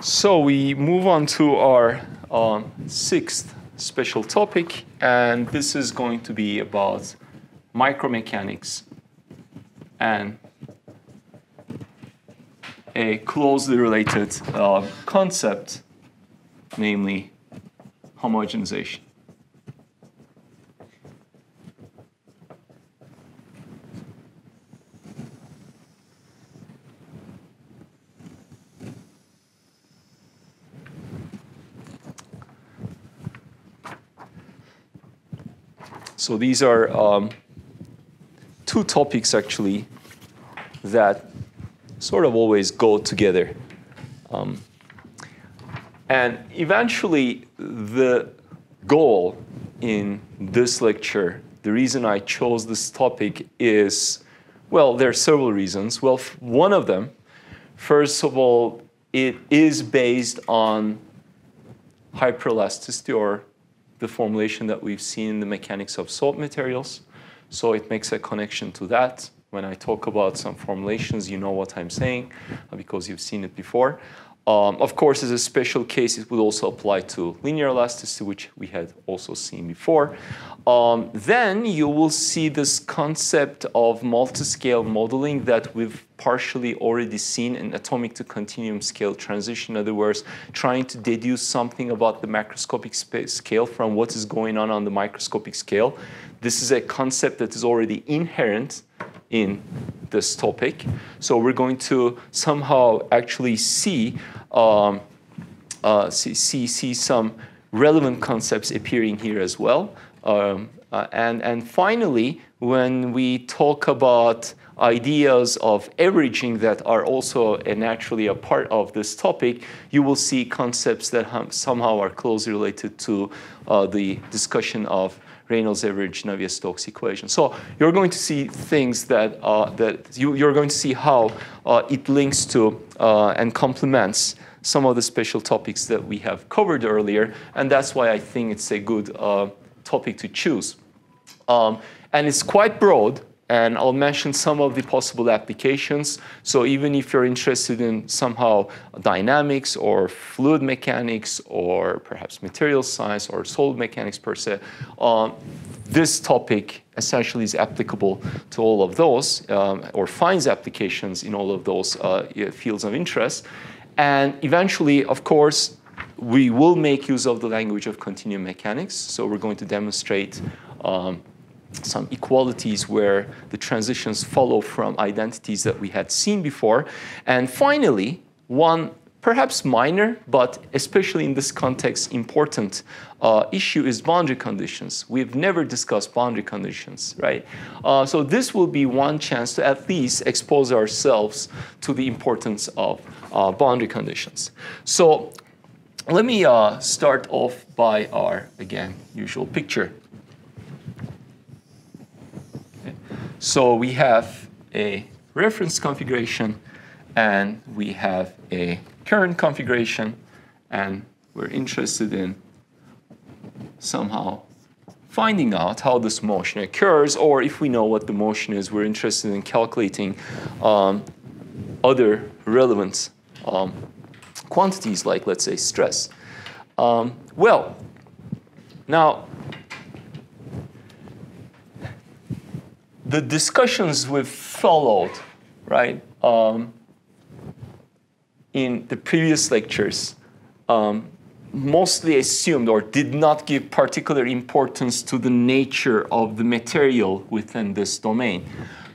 So we move on to our um, sixth special topic, and this is going to be about micromechanics and a closely related uh, concept, namely homogenization. So these are um, two topics actually that sort of always go together. Um, and eventually, the goal in this lecture, the reason I chose this topic is well, there are several reasons. Well, one of them, first of all, it is based on hyperelasticity or the formulation that we've seen in the mechanics of solid materials. So it makes a connection to that. When I talk about some formulations, you know what I'm saying uh, because you've seen it before. Um, of course, as a special case, it would also apply to linear elasticity, which we had also seen before. Um, then you will see this concept of multi-scale modeling that we've partially already seen in atomic to continuum scale transition. In other words, trying to deduce something about the macroscopic scale from what is going on on the microscopic scale. This is a concept that is already inherent in this topic. So we're going to somehow actually see um, uh, see, see, see some relevant concepts appearing here as well. Um, uh, and, and finally, when we talk about ideas of averaging that are also naturally a part of this topic, you will see concepts that somehow are closely related to uh, the discussion of Reynolds average Navier-Stokes equation. So you're going to see things that, uh, that you, you're going to see how uh, it links to uh, and complements some of the special topics that we have covered earlier, and that's why I think it's a good uh, topic to choose. Um, and it's quite broad, and I'll mention some of the possible applications. So even if you're interested in somehow dynamics or fluid mechanics or perhaps material science or solid mechanics per se, um, this topic essentially is applicable to all of those um, or finds applications in all of those uh, fields of interest. And eventually, of course, we will make use of the language of continuum mechanics. So we're going to demonstrate um, some equalities where the transitions follow from identities that we had seen before. And finally, one perhaps minor, but especially in this context, important uh, issue is boundary conditions. We've never discussed boundary conditions, right? Uh, so this will be one chance to at least expose ourselves to the importance of uh, boundary conditions. So let me uh, start off by our, again, usual picture. So we have a reference configuration and we have a current configuration and we're interested in somehow finding out how this motion occurs or if we know what the motion is, we're interested in calculating um, other relevant um, quantities like, let's say, stress. Um, well, now the discussions we've followed, right, um, in the previous lectures um, mostly assumed or did not give particular importance to the nature of the material within this domain.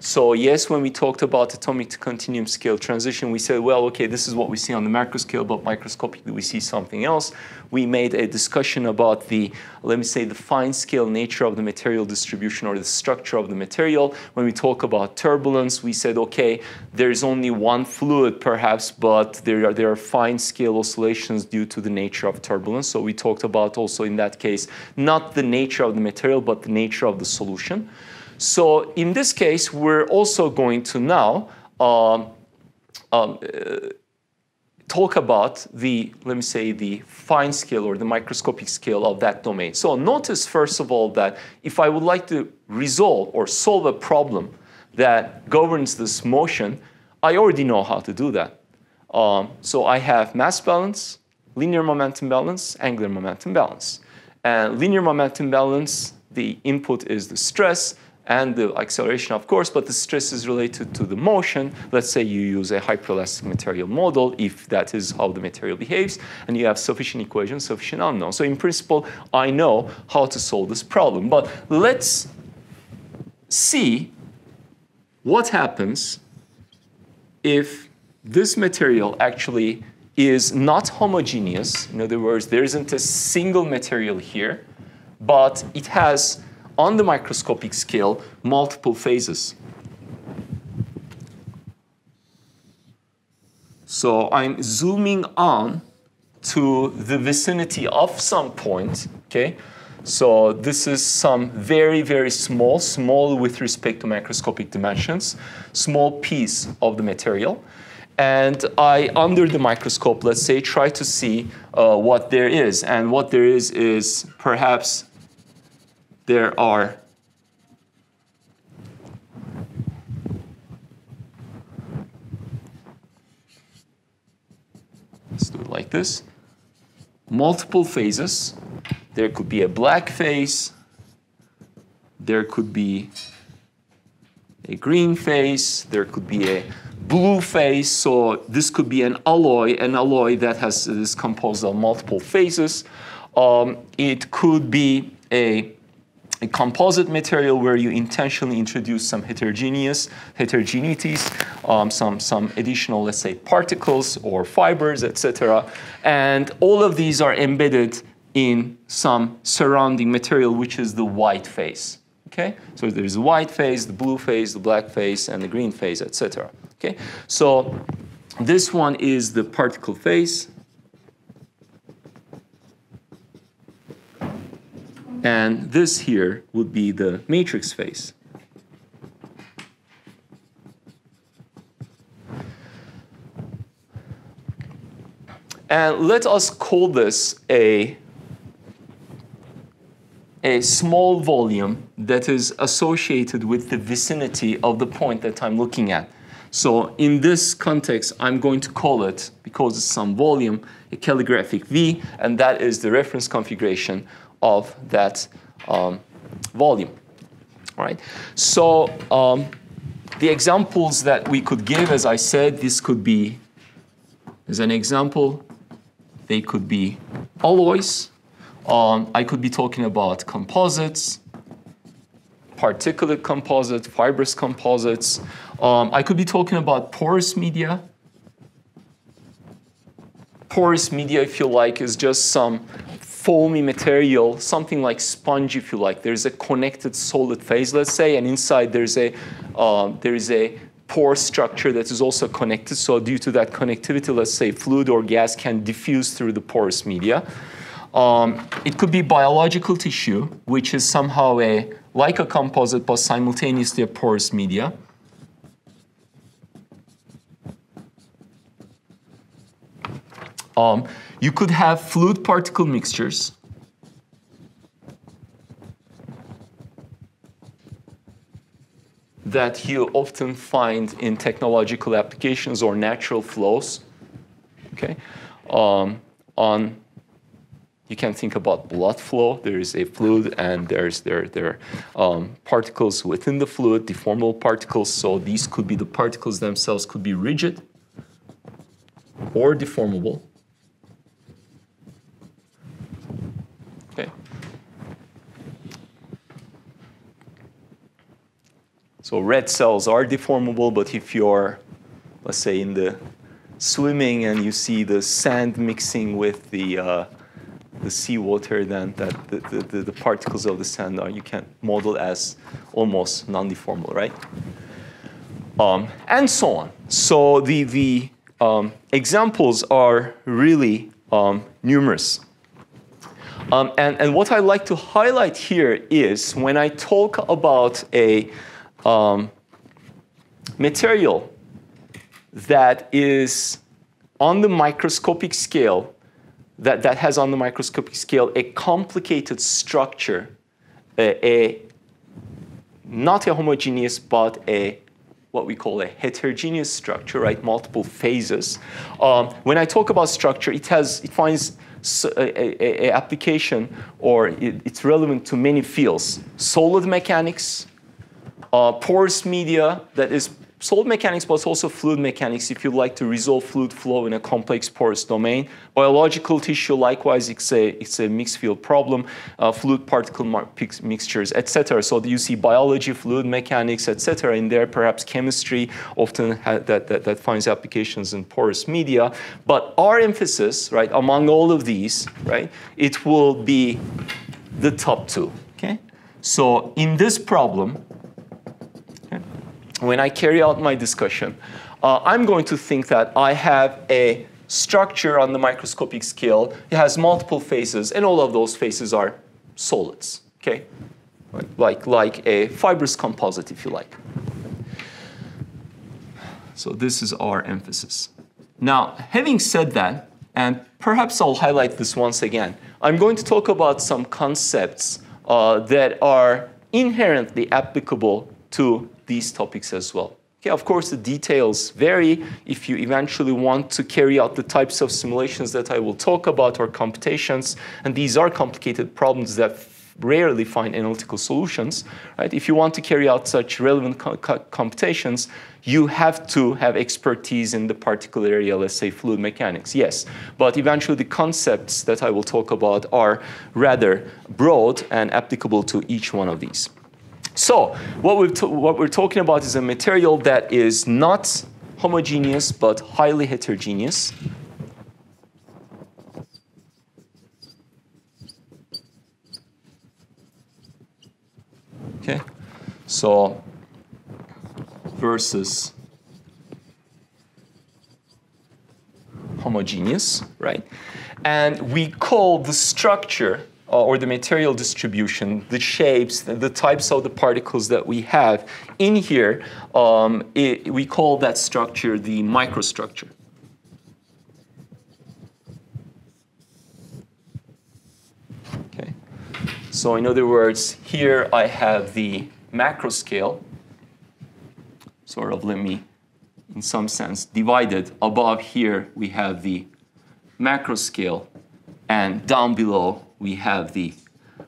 So yes, when we talked about atomic to continuum scale transition, we said, well, okay, this is what we see on the macro scale, but microscopically we see something else. We made a discussion about the, let me say, the fine scale nature of the material distribution or the structure of the material. When we talk about turbulence, we said, okay, there's only one fluid perhaps, but there are, there are fine scale oscillations due to the nature of turbulence. So we talked about also in that case, not the nature of the material, but the nature of the solution. So in this case, we're also going to now um, um, uh, talk about the, let me say, the fine scale or the microscopic scale of that domain. So notice, first of all, that if I would like to resolve or solve a problem that governs this motion, I already know how to do that. Um, so I have mass balance, linear momentum balance, angular momentum balance. And linear momentum balance, the input is the stress, and the acceleration, of course, but the stress is related to the motion. Let's say you use a hyperelastic material model, if that is how the material behaves, and you have sufficient equations, sufficient unknowns. So in principle, I know how to solve this problem. But let's see what happens if this material actually is not homogeneous. In other words, there isn't a single material here, but it has on the microscopic scale multiple phases. So I'm zooming on to the vicinity of some point, okay? So this is some very, very small, small with respect to macroscopic dimensions, small piece of the material. And I, under the microscope, let's say, try to see uh, what there is. And what there is is perhaps there are let's do it like this. Multiple phases. There could be a black phase. There could be a green phase. There could be a blue phase. So this could be an alloy an alloy that has is composed of multiple phases. Um, it could be a a composite material where you intentionally introduce some heterogeneous heterogeneities, um, some, some additional, let's say, particles or fibers, etc. And all of these are embedded in some surrounding material, which is the white phase. Okay, so there's the white phase, the blue phase, the black phase, and the green phase, etc. Okay, so this one is the particle phase. And this here would be the matrix phase. And let us call this a, a small volume that is associated with the vicinity of the point that I'm looking at. So in this context, I'm going to call it, because it's some volume, a calligraphic V, and that is the reference configuration of that um, volume. All right. So um, the examples that we could give, as I said, this could be, as an example, they could be alloys. Um, I could be talking about composites, particulate composites, fibrous composites. Um, I could be talking about porous media. Porous media, if you like, is just some foamy material, something like sponge, if you like. There's a connected solid phase, let's say, and inside there's a uh, there is a pore structure that is also connected. So due to that connectivity, let's say fluid or gas can diffuse through the porous media. Um, it could be biological tissue, which is somehow a like a composite but simultaneously a porous media. Um, you could have fluid particle mixtures. that you often find in technological applications or natural flows. Okay, um, on you can think about blood flow. There is a fluid, and there's there there um, particles within the fluid, deformable particles. So these could be the particles themselves could be rigid or deformable. So red cells are deformable, but if you're, let's say, in the swimming and you see the sand mixing with the uh, the seawater, then that the, the, the, particles of the sand are you can model as almost non-deformable, right? Um, and so on. So the the um, examples are really um, numerous. Um, and, and what I like to highlight here is when I talk about a um, material that is on the microscopic scale, that, that has on the microscopic scale a complicated structure, a, a not a homogeneous, but a what we call a heterogeneous structure, right? Multiple phases. Um, when I talk about structure, it has it finds a, a, a application or it, it's relevant to many fields: solid mechanics, uh, porous media that is solid mechanics, but also fluid mechanics if you like to resolve fluid flow in a complex porous domain. Biological tissue, likewise, it's a, it's a mixed field problem, uh, fluid particle mixtures, etc. So you see biology, fluid mechanics, etc. in there, perhaps chemistry often that, that, that finds applications in porous media. But our emphasis, right, among all of these, right, it will be the top two, okay? So in this problem, when I carry out my discussion, uh, I'm going to think that I have a structure on the microscopic scale. It has multiple phases, and all of those phases are solids, okay? Like, like a fibrous composite, if you like. So this is our emphasis. Now, having said that, and perhaps I'll highlight this once again, I'm going to talk about some concepts uh, that are inherently applicable to these topics as well. Okay, of course, the details vary if you eventually want to carry out the types of simulations that I will talk about or computations, and these are complicated problems that rarely find analytical solutions. Right? If you want to carry out such relevant co co computations, you have to have expertise in the particular area, let's say fluid mechanics, yes. But eventually the concepts that I will talk about are rather broad and applicable to each one of these. So what, we what we're talking about is a material that is not homogeneous but highly heterogeneous. Okay, so versus homogeneous, right? And we call the structure or the material distribution, the shapes, the, the, types of the particles that we have in here, um, it, we call that structure the microstructure. Okay. So in other words, here I have the macro scale, sort of let me, in some sense, divided. Above here we have the macro scale, and down below we have the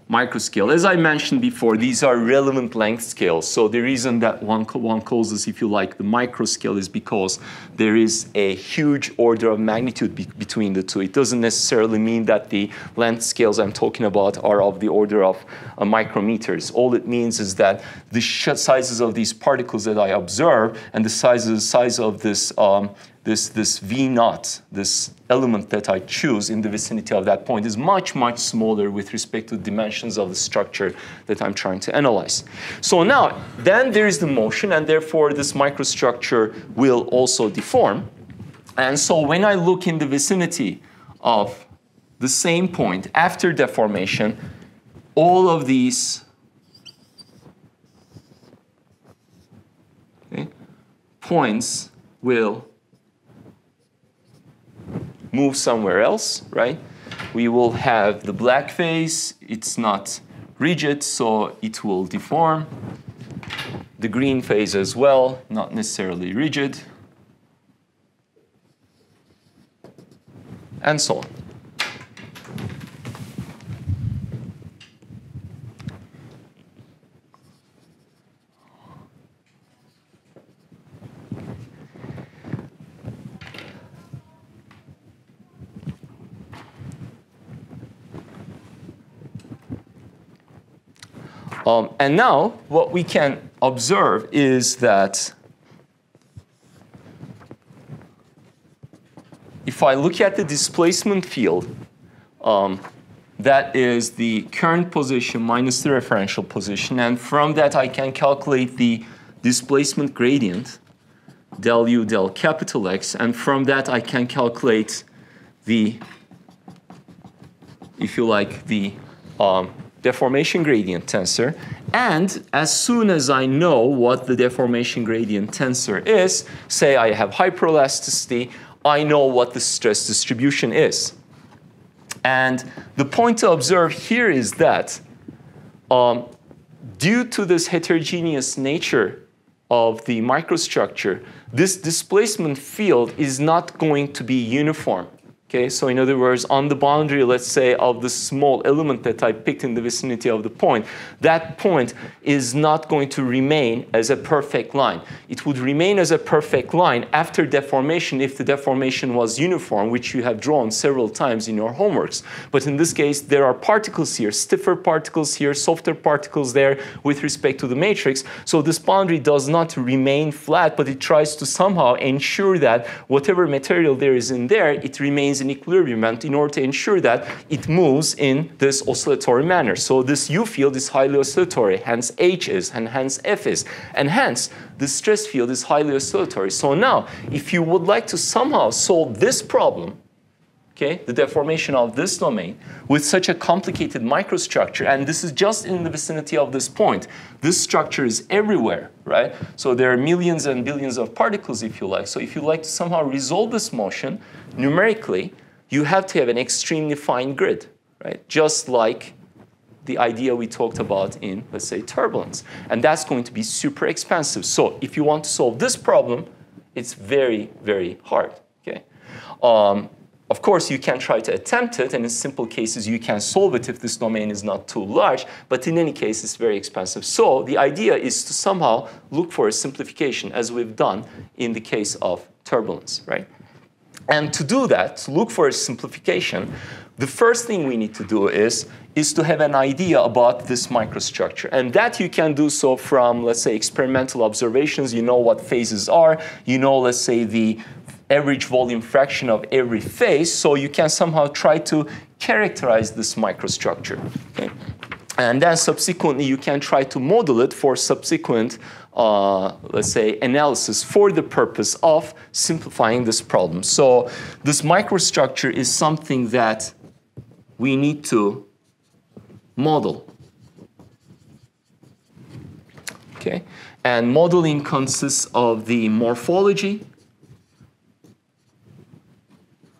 microscale. As I mentioned before, these are relevant length scales. So the reason that one, one calls this, if you like, the microscale is because there is a huge order of magnitude be between the two. It doesn't necessarily mean that the length scales I'm talking about are of the order of uh, micrometers. All it means is that the sizes of these particles that I observe and the sizes, size of this um, this, this V naught, this element that I choose in the vicinity of that point is much, much smaller with respect to dimensions of the structure that I'm trying to analyze. So now, then there is the motion, and therefore this microstructure will also deform. And so when I look in the vicinity of the same point after deformation, all of these okay, points will move somewhere else, right? We will have the black phase. It's not rigid, so it will deform. The green phase as well, not necessarily rigid. And so on. Um, and now what we can observe is that if I look at the displacement field, um, that is the current position minus the referential position. And from that, I can calculate the displacement gradient, del u del capital X. And from that, I can calculate the, if you like, the um, deformation gradient tensor. And as soon as I know what the deformation gradient tensor is, say I have hyperelasticity, I know what the stress distribution is. And the point to observe here is that um, due to this heterogeneous nature of the microstructure, this displacement field is not going to be uniform. Okay, so in other words, on the boundary, let's say, of the small element that I picked in the vicinity of the point, that point is not going to remain as a perfect line. It would remain as a perfect line after deformation if the deformation was uniform, which you have drawn several times in your homeworks. But in this case, there are particles here, stiffer particles here, softer particles there with respect to the matrix. So this boundary does not remain flat, but it tries to somehow ensure that whatever material there is in there, it remains in equilibrium and in order to ensure that it moves in this oscillatory manner. So this U field is highly oscillatory, hence H is, and hence F is. And hence, the stress field is highly oscillatory. So now, if you would like to somehow solve this problem, okay, the deformation of this domain with such a complicated microstructure, and this is just in the vicinity of this point. This structure is everywhere, right? So there are millions and billions of particles, if you like. So if you like to somehow resolve this motion, numerically, you have to have an extremely fine grid, right? Just like the idea we talked about in, let's say, turbulence. And that's going to be super expensive. So if you want to solve this problem, it's very, very hard, okay? Um, of course, you can try to attempt it, and in simple cases, you can solve it if this domain is not too large, but in any case, it's very expensive. So the idea is to somehow look for a simplification, as we've done in the case of turbulence, right? And to do that, to look for a simplification, the first thing we need to do is, is to have an idea about this microstructure. And that you can do so from, let's say, experimental observations. You know what phases are. You know, let's say, the average volume fraction of every phase. So you can somehow try to characterize this microstructure. Okay? And then subsequently, you can try to model it for subsequent uh, let's say, analysis for the purpose of simplifying this problem. So this microstructure is something that we need to model. Okay, and modeling consists of the morphology,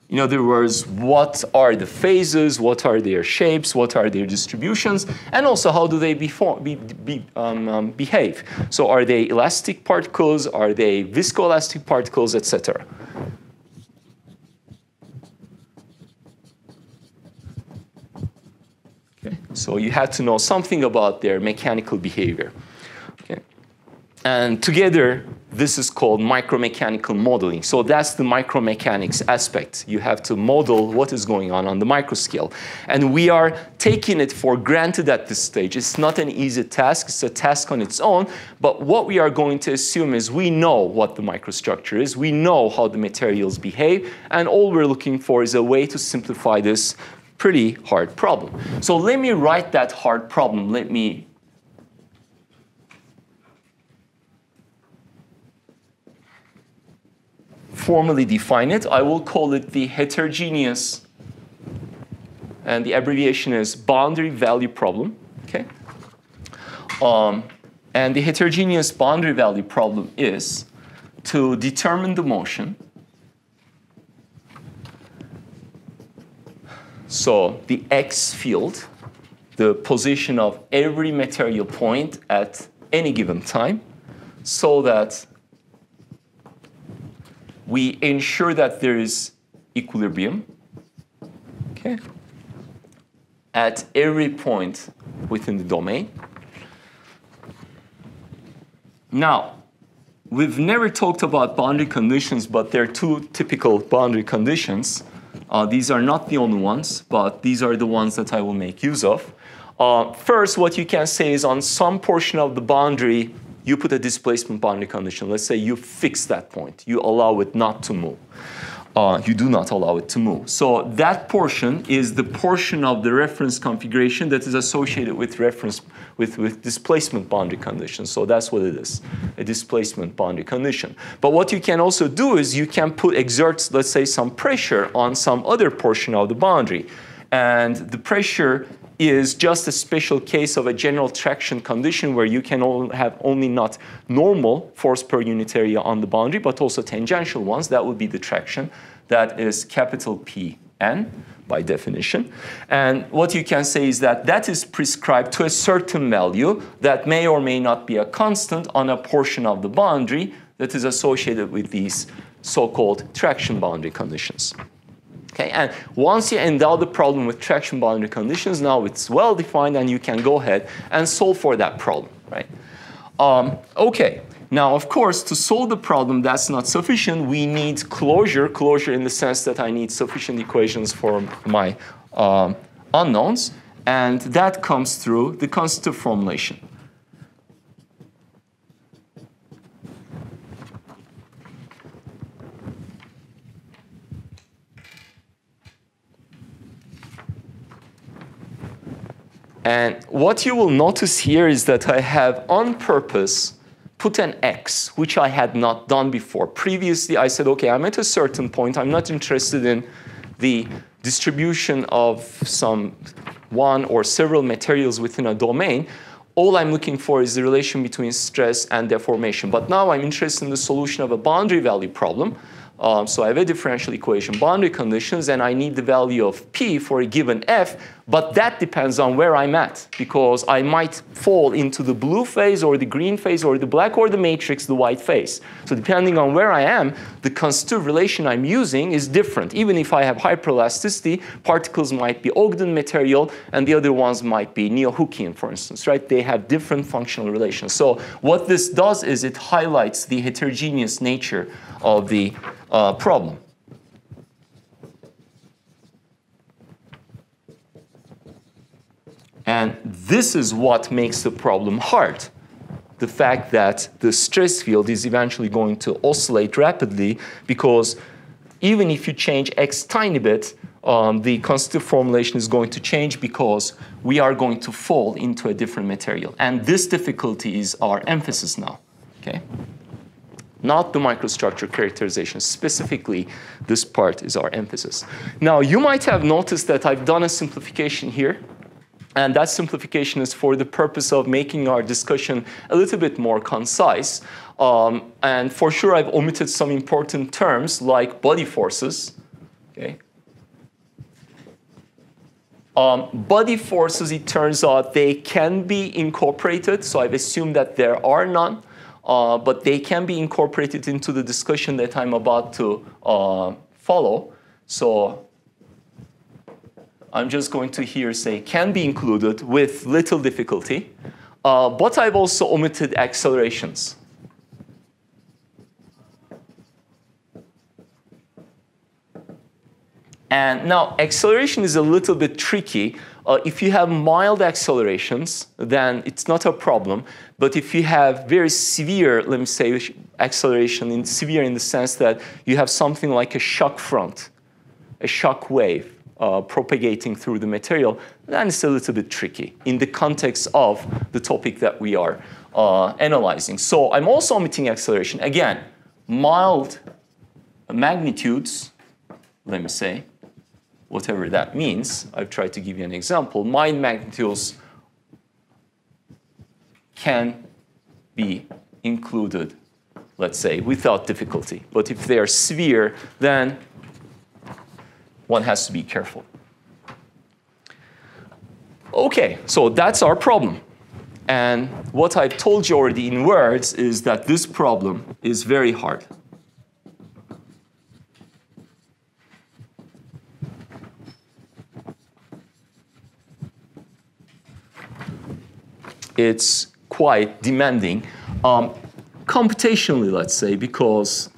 in other words, what are the phases, what are their shapes, what are their distributions, and also how do they be, be, um, um, behave. So are they elastic particles, are they viscoelastic particles, etc. Okay. So you had to know something about their mechanical behavior. And together, this is called micromechanical modeling. So that's the micromechanics aspect. You have to model what is going on on the microscale. And we are taking it for granted at this stage. It's not an easy task. It's a task on its own. But what we are going to assume is we know what the microstructure is. We know how the materials behave. And all we're looking for is a way to simplify this pretty hard problem. So let me write that hard problem. Let me formally define it, I will call it the heterogeneous, and the abbreviation is boundary value problem. Okay. Um, and the heterogeneous boundary value problem is to determine the motion. So the x field, the position of every material point at any given time, so that we ensure that there is equilibrium okay, at every point within the domain. Now, we've never talked about boundary conditions, but there are two typical boundary conditions. Uh, these are not the only ones, but these are the ones that I will make use of. Uh, first, what you can say is on some portion of the boundary, you put a displacement boundary condition. Let's say you fix that point. You allow it not to move. Uh, you do not allow it to move. So that portion is the portion of the reference configuration that is associated with reference with, with displacement boundary condition. So that's what it is, a displacement boundary condition. But what you can also do is you can put exert, let's say, some pressure on some other portion of the boundary. And the pressure is just a special case of a general traction condition where you can have only not normal force per unit area on the boundary, but also tangential ones. That would be the traction. That is capital P n by definition. And what you can say is that that is prescribed to a certain value that may or may not be a constant on a portion of the boundary that is associated with these so-called traction boundary conditions. Okay, and once you endow the problem with traction boundary conditions, now it's well defined and you can go ahead and solve for that problem, right? Um, okay, now of course to solve the problem that's not sufficient, we need closure, closure in the sense that I need sufficient equations for my um, unknowns, and that comes through the constitutive formulation. And what you will notice here is that I have on purpose put an X, which I had not done before. Previously, I said, okay, I'm at a certain point. I'm not interested in the distribution of some one or several materials within a domain. All I'm looking for is the relation between stress and deformation. But now I'm interested in the solution of a boundary value problem. Um, so I have a differential equation, boundary conditions, and I need the value of p for a given f, but that depends on where I'm at, because I might fall into the blue phase or the green phase or the black or the matrix, the white phase. So depending on where I am, the constitutive relation I'm using is different. Even if I have hyperelasticity, particles might be Ogden material, and the other ones might be Neo-Hookean, for instance, right? They have different functional relations. So what this does is it highlights the heterogeneous nature of the uh, problem. And this is what makes the problem hard. The fact that the stress field is eventually going to oscillate rapidly because even if you change x tiny bit, um, the constitutive formulation is going to change because we are going to fall into a different material. And this difficulty is our emphasis now. Okay? Not the microstructure characterization. Specifically, this part is our emphasis. Now, you might have noticed that I've done a simplification here. And that simplification is for the purpose of making our discussion a little bit more concise. Um, and for sure, I've omitted some important terms like body forces. Okay. Um, body forces, it turns out, they can be incorporated. So I've assumed that there are none uh, but they can be incorporated into the discussion that I'm about to uh, follow. So I'm just going to here say can be included with little difficulty. Uh, but I've also omitted accelerations. And now acceleration is a little bit tricky uh, if you have mild accelerations, then it's not a problem. But if you have very severe, let me say, acceleration, in severe in the sense that you have something like a shock front, a shock wave uh, propagating through the material, then it's a little bit tricky in the context of the topic that we are uh, analyzing. So I'm also omitting acceleration. Again, mild magnitudes, let me say, whatever that means. I've tried to give you an example. Mild magnitudes can be included, let's say, without difficulty. But if they are severe, then one has to be careful. Okay, so that's our problem. And what I've told you already in words is that this problem is very hard. It's quite demanding. Um, computationally, let's say, because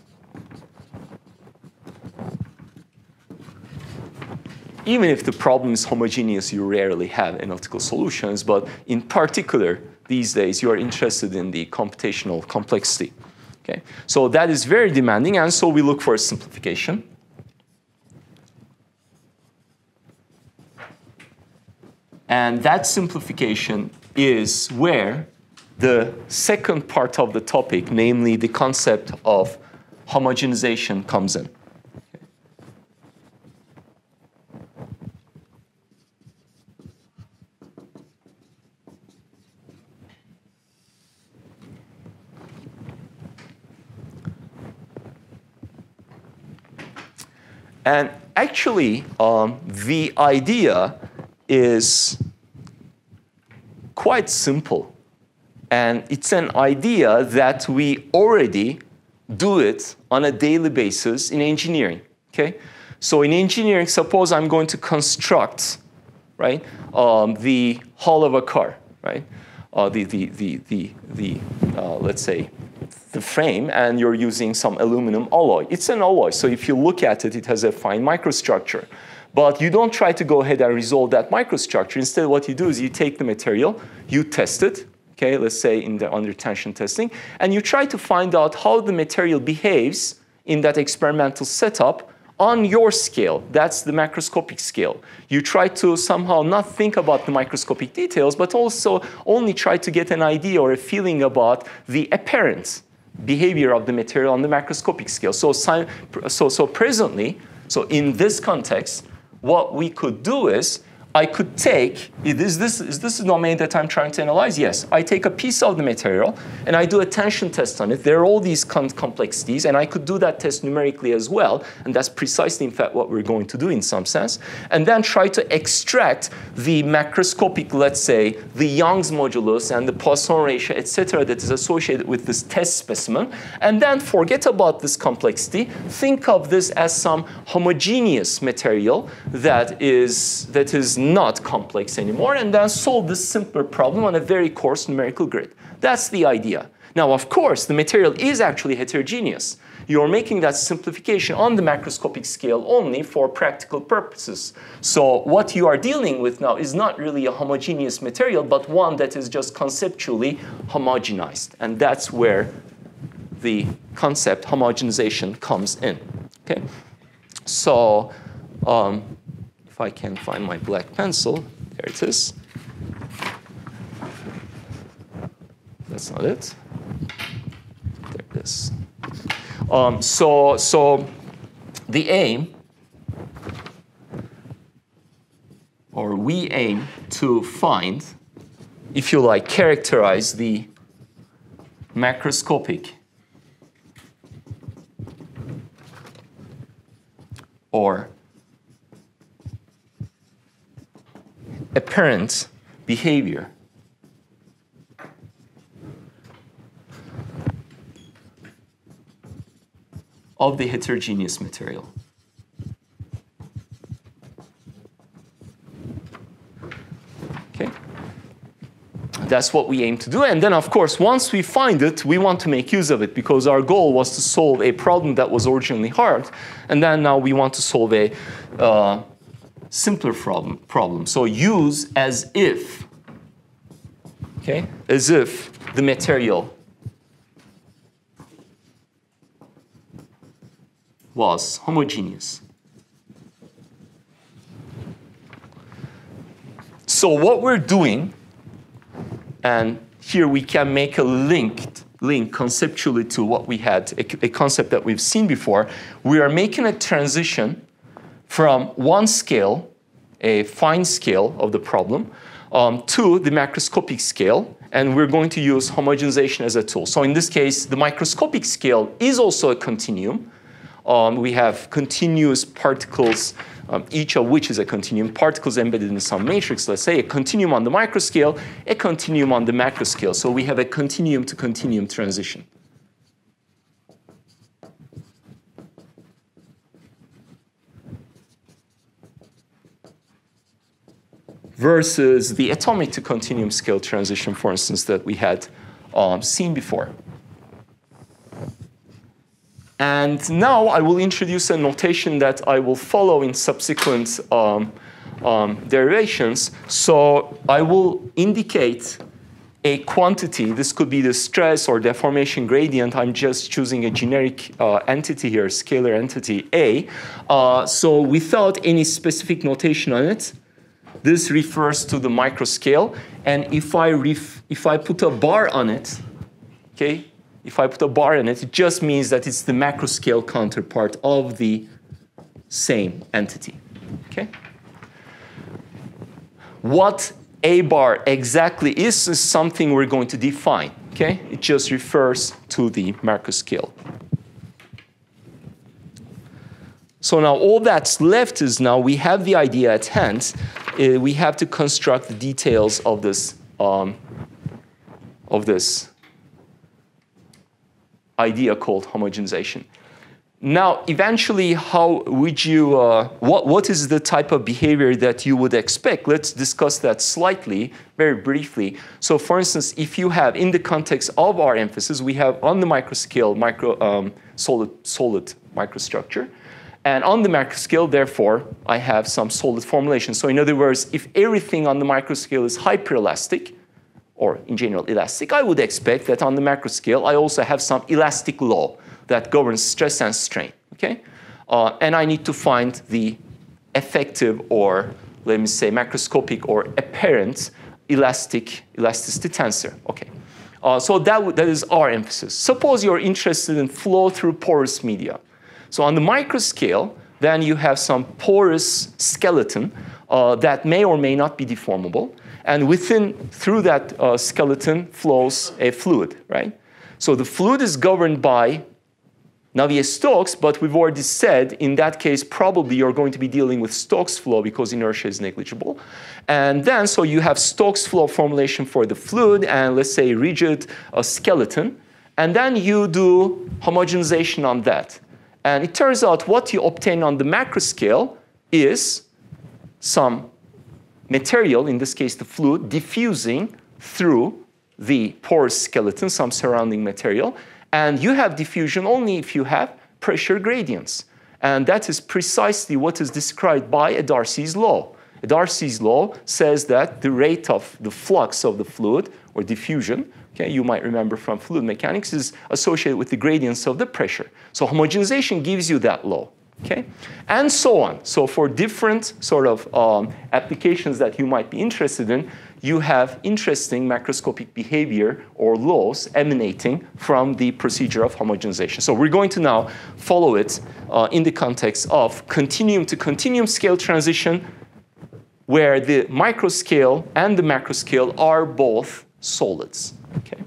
even if the problem is homogeneous, you rarely have analytical solutions, but in particular, these days, you are interested in the computational complexity. Okay? So that is very demanding, and so we look for a simplification. And that simplification is where the second part of the topic, namely the concept of homogenization, comes in. And actually, um, the idea is quite simple. And it's an idea that we already do it on a daily basis in engineering, okay? So in engineering, suppose I'm going to construct, right, um, the hull of a car, right? Uh, the, the, the, the, the uh, let's say, the frame, and you're using some aluminum alloy. It's an alloy, so if you look at it, it has a fine microstructure. But you don't try to go ahead and resolve that microstructure. Instead, what you do is you take the material, you test it, okay, let's say in the under tension testing, and you try to find out how the material behaves in that experimental setup on your scale. That's the macroscopic scale. You try to somehow not think about the microscopic details, but also only try to get an idea or a feeling about the apparent behavior of the material on the macroscopic scale. So, so, so presently, so in this context, what we could do is I could take, is this, is this the domain that I'm trying to analyze? Yes. I take a piece of the material and I do a tension test on it. There are all these complexities, and I could do that test numerically as well. And that's precisely, in fact, what we're going to do in some sense. And then try to extract the macroscopic, let's say, the Young's modulus and the Poisson ratio, et cetera, that is associated with this test specimen. And then forget about this complexity. Think of this as some homogeneous material that is, that is not complex anymore, and then solve this simpler problem on a very coarse numerical grid. That's the idea. Now, of course, the material is actually heterogeneous. You're making that simplification on the macroscopic scale only for practical purposes. So what you are dealing with now is not really a homogeneous material, but one that is just conceptually homogenized. And that's where the concept homogenization comes in. Okay? So um, if I can find my black pencil, there it is. That's not it. There it is. Um, so, so the aim, or we aim to find, if you like, characterize the macroscopic or apparent behavior. of the heterogeneous material. Okay? That's what we aim to do. And then, of course, once we find it, we want to make use of it because our goal was to solve a problem that was originally hard. And then now we want to solve a uh, simpler problem, problem. So use as if, okay, as if the material was homogeneous. So what we're doing, and here we can make a linked link conceptually to what we had, a, a concept that we've seen before. We are making a transition from one scale, a fine scale of the problem, um, to the macroscopic scale, and we're going to use homogenization as a tool. So in this case, the microscopic scale is also a continuum. Um, we have continuous particles, um, each of which is a continuum, particles embedded in some matrix, let's say, a continuum on the microscale, a continuum on the macroscale. So we have a continuum to continuum transition. Versus the atomic to continuum scale transition, for instance, that we had um, seen before. And now I will introduce a notation that I will follow in subsequent um, um, derivations. So I will indicate a quantity. This could be the stress or deformation gradient. I'm just choosing a generic uh, entity here, scalar entity A. Uh, so without any specific notation on it, this refers to the microscale. And if I, if I put a bar on it, okay, if I put a bar in it, it just means that it's the macroscale counterpart of the same entity, okay? What a bar exactly is is something we're going to define, okay? It just refers to the macroscale. So now all that's left is now we have the idea at hand. Uh, we have to construct the details of this um, of this idea called homogenization. Now, eventually, how would you, uh, what, what is the type of behavior that you would expect? Let's discuss that slightly, very briefly. So for instance, if you have, in the context of our emphasis, we have on the microscale, micro, um, solid, solid microstructure. And on the macro scale, therefore, I have some solid formulation. So in other words, if everything on the microscale is hyperelastic, or in general elastic, I would expect that on the macro scale, I also have some elastic law that governs stress and strain, okay? Uh, and I need to find the effective or, let me say, macroscopic or apparent elastic elasticity tensor, okay? Uh, so that, that is our emphasis. Suppose you're interested in flow through porous media. So on the micro scale, then you have some porous skeleton uh, that may or may not be deformable. And within, through that uh, skeleton flows a fluid, right? So the fluid is governed by Navier-Stokes, but we've already said in that case, probably you're going to be dealing with Stokes flow because inertia is negligible. And then, so you have Stokes flow formulation for the fluid and let's say rigid uh, skeleton. And then you do homogenization on that. And it turns out what you obtain on the macro scale is some material, in this case the fluid, diffusing through the porous skeleton, some surrounding material. And you have diffusion only if you have pressure gradients. And that is precisely what is described by a Darcy's law. Darcy's law says that the rate of the flux of the fluid or diffusion, okay, you might remember from fluid mechanics, is associated with the gradients of the pressure. So homogenization gives you that law. Okay? And so on. So for different sort of um, applications that you might be interested in, you have interesting macroscopic behavior or laws emanating from the procedure of homogenization. So we're going to now follow it uh, in the context of continuum to continuum scale transition, where the microscale and the macroscale are both solids. Okay.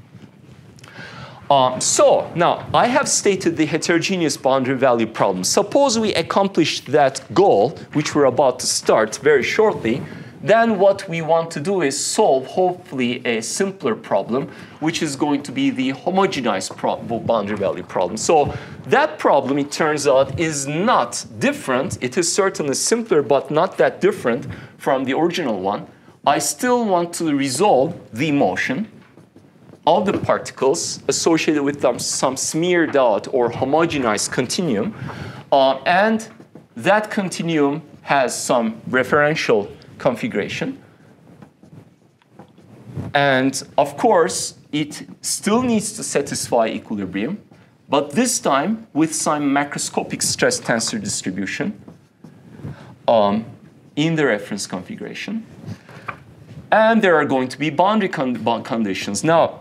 Um, so now I have stated the heterogeneous boundary value problem. Suppose we accomplish that goal, which we're about to start very shortly, then what we want to do is solve, hopefully, a simpler problem, which is going to be the homogenized boundary value problem. So that problem, it turns out, is not different. It is certainly simpler, but not that different from the original one. I still want to resolve the motion of the particles associated with them, some smeared out or homogenized continuum. Uh, and that continuum has some referential configuration. And of course, it still needs to satisfy equilibrium, but this time with some macroscopic stress tensor distribution um, in the reference configuration. And there are going to be boundary con conditions. Now,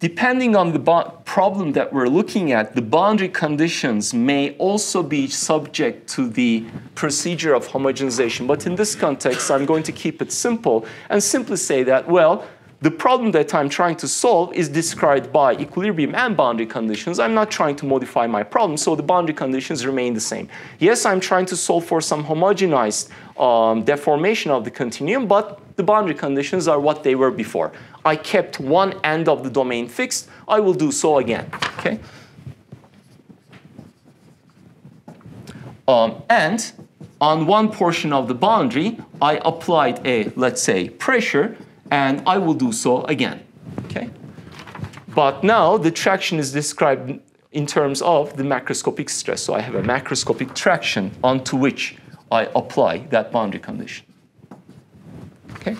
Depending on the problem that we're looking at, the boundary conditions may also be subject to the procedure of homogenization. But in this context, I'm going to keep it simple and simply say that, well, the problem that I'm trying to solve is described by equilibrium and boundary conditions. I'm not trying to modify my problem, so the boundary conditions remain the same. Yes, I'm trying to solve for some homogenized um, deformation of the continuum, but the boundary conditions are what they were before. I kept one end of the domain fixed. I will do so again. Okay. Um, and on one portion of the boundary, I applied a, let's say, pressure, and I will do so again. Okay. But now the traction is described in terms of the macroscopic stress. So I have a macroscopic traction onto which I apply that boundary condition. Okay.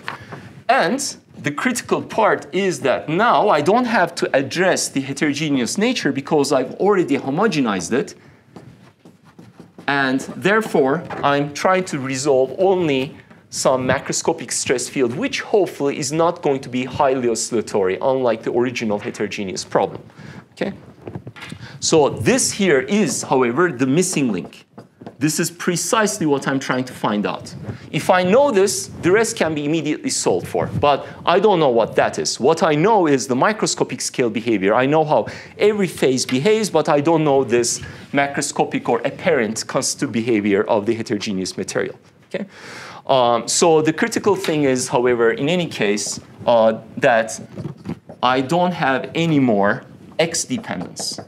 And the critical part is that now I don't have to address the heterogeneous nature because I've already homogenized it. And therefore, I'm trying to resolve only some macroscopic stress field, which hopefully is not going to be highly oscillatory, unlike the original heterogeneous problem. Okay? So this here is, however, the missing link This is precisely what I'm trying to find out. If I know this, the rest can be immediately solved for. But I don't know what that is. What I know is the microscopic scale behavior. I know how every phase behaves, but I don't know this macroscopic or apparent constitutive behavior of the heterogeneous material. Okay? Um, so the critical thing is, however, in any case, uh, that I don't have any more x dependence.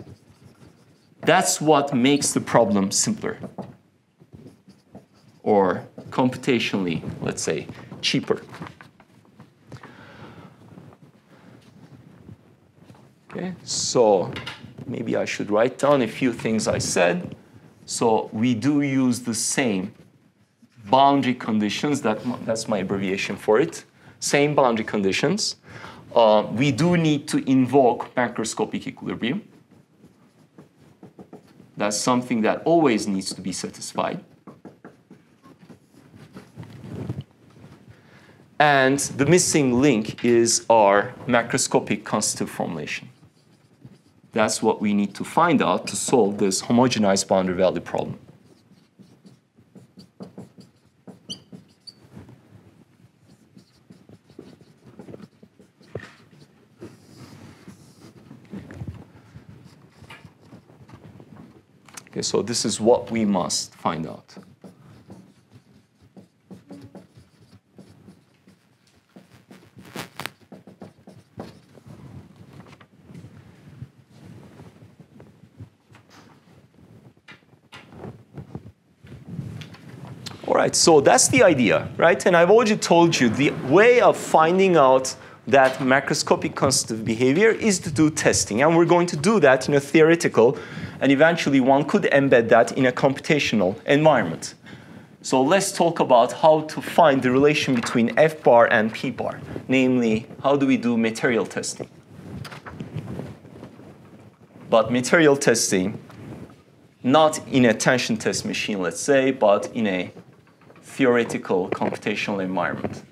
That's what makes the problem simpler or computationally, let's say, cheaper. Okay, so maybe I should write down a few things I said. So we do use the same boundary conditions, that, that's my abbreviation for it, same boundary conditions. Uh, we do need to invoke macroscopic equilibrium. That's something that always needs to be satisfied. And the missing link is our macroscopic constitutive formulation. That's what we need to find out to solve this homogenized boundary value problem. Okay, so this is what we must find out. All right, so that's the idea, right? And I've already told you the way of finding out that macroscopic constitutive behavior is to do testing. And we're going to do that in a theoretical, and eventually one could embed that in a computational environment. So let's talk about how to find the relation between F bar and P bar. Namely, how do we do material testing? But material testing, not in a tension test machine, let's say, but in a theoretical computational environment.